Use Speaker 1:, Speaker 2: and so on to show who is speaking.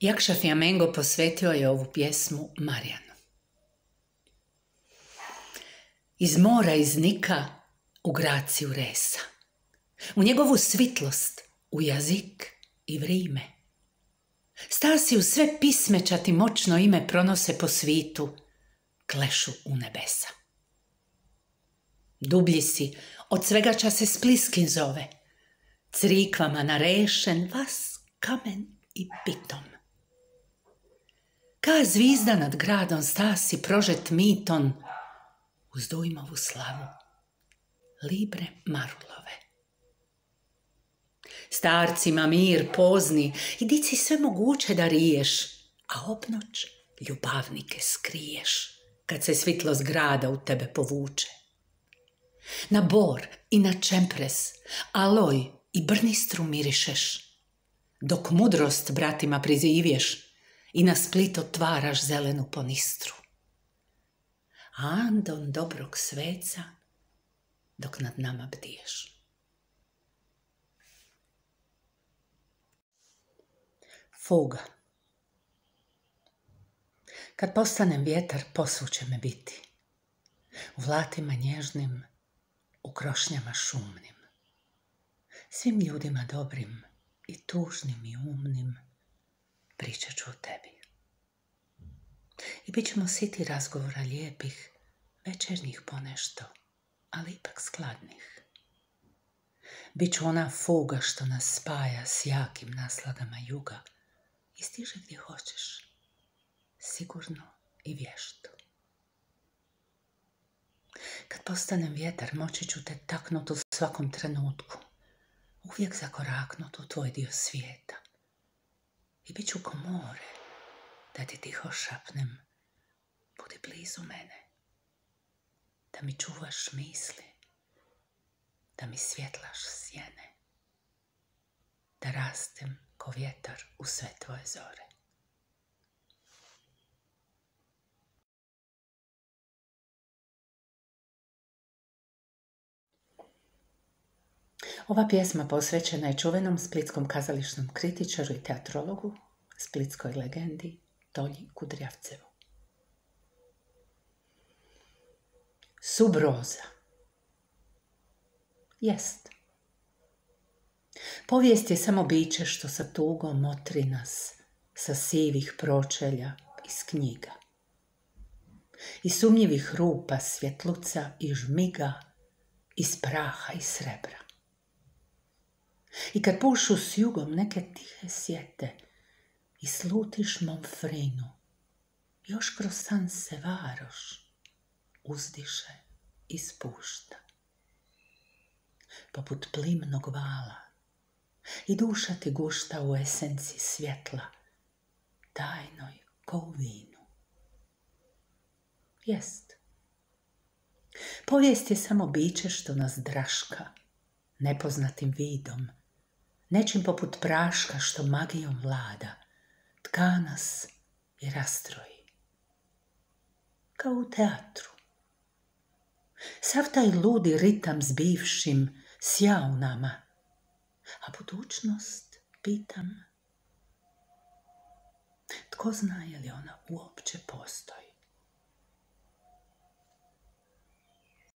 Speaker 1: Jakša Fjamengo posvetio je ovu pjesmu Marijanu. Iz mora iznika u graciju resa, u njegovu svitlost, u jazik i vrime. Stasi u sve pismečati moćno ime pronose po svitu, klešu u nebesa. Dublji si, od svega ča se spliskin zove, crikvama narešen vas kamen i pitom. Ka zvizda nad gradom stasi prožet miton uz dujmovu slavu. Libre Marulove. Starcima mir pozni i dici sve moguće da riješ, a obnoć ljubavnike skriješ, kad se svitlost grada u tebe povuče. Na bor i na čempres, aloj i brnistru mirišeš, dok mudrost bratima prizivješ, i na split otvaraš zelenu ponistru. Andon dobrog sveca dok nad nama bdiješ. Fuga. Kad postanem vjetar, posvuće me biti. U vlatima nježnim, u krošnjama šumnim. Svim ljudima dobrim i tužnim i umnim pričat ću o tebi. I bit ćemo siti razgovora lijepih, večernjih ponešto, ali ipak skladnih. Biću ona fuga što nas spaja s jakim naslagama juga i stiže gdje hoćeš, sigurno i vješto. Kad postanem vjetar, moći ću te taknut u svakom trenutku, uvijek zakoraknut u tvoj dio svijeta i bit ću ko more, da ti tiho šapnem, budi blizu mene, da mi čuvaš misli, da mi svjetlaš sjene, da rastem ko vjetar u sve tvoje zore. Ova pjesma posvećena je čuvenom splitskom kazališnom kritičaru i teatrologu, splitskoj legendi Tolji Kudrjavcevu. Subroza. Jest. Povijest je samo biće što sa tugom motri nas sa sivih pročelja iz knjiga. I sumnjivih rupa svjetluca i žmiga iz praha i srebra. I kad pušu s jugom neke tihe sjete i slutiš mom frinu, još kroz san se varoš uzdiše i spušta. Poput plimnog vala i duša ti gušta u esenci svjetla, tajnoj ko u vinu. Jest. Povijest je samo biće što nas draška, nepoznatim vidom, nečim poput praška što magijom vlada, tka nas i rastroji. Kao u teatru. Sav taj ludi ritam s bivšim sja u nama, a budućnost pitam tko zna je li ona uopće postoji.